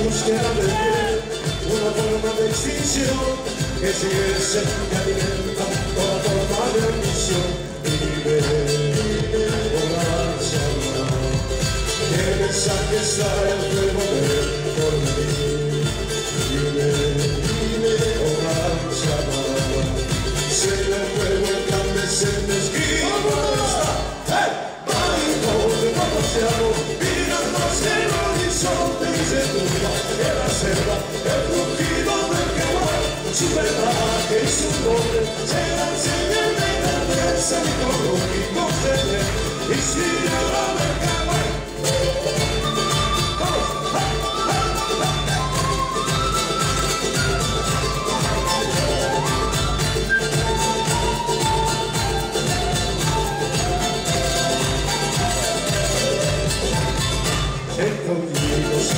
ακούς και Una forma de extinción que si toda forma de ambición Vive, por la Que está el poder de por mí Vive, vive Se le el cambio, me Jesucristo, el el rugido del que su verdad y su nombre el Señor de grandeza y corrupto de y si ahora del que Thank you.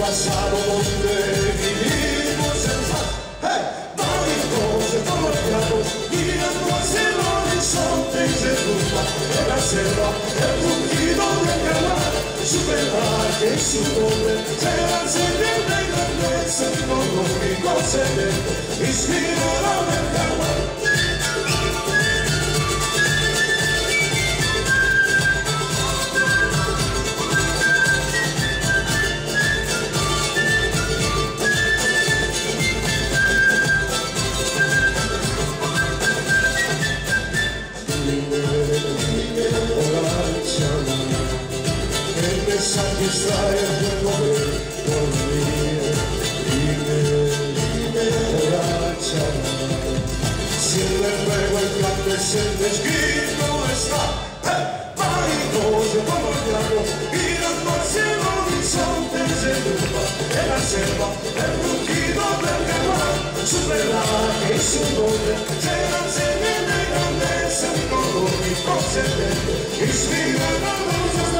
passato con te vivivo senza hey! Dai cose, come al capo Mira tua se l'orizzonte in seduta E la sera è un grido del canale Superare che si torna Se la sedia di grandezza di colori Cose che ispirerà nel canale yes, I desire the woman for me. Silver quel canto e sempre scritto e sta E mai cose come il diavolo In forse l'orizzonte se turba la selva è un chilo per cavare Superla che si muove Se seme ne grandezza di colori Forse tempo Ispira la rosa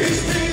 Estou